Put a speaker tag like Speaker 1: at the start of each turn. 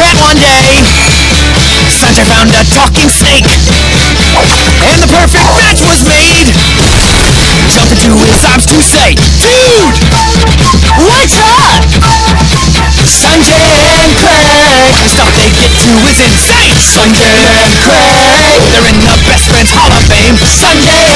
Speaker 1: pet one day. Sanjay found a talking snake, and the perfect match was made. Jumped into his arms to say, Dude! What's up? Sanjay and Craig, the stuff they get to is insane. Sanjay and Craig, they're in the best friends hall of fame. Sanjay.